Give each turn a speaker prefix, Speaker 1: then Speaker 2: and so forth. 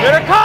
Speaker 1: You're the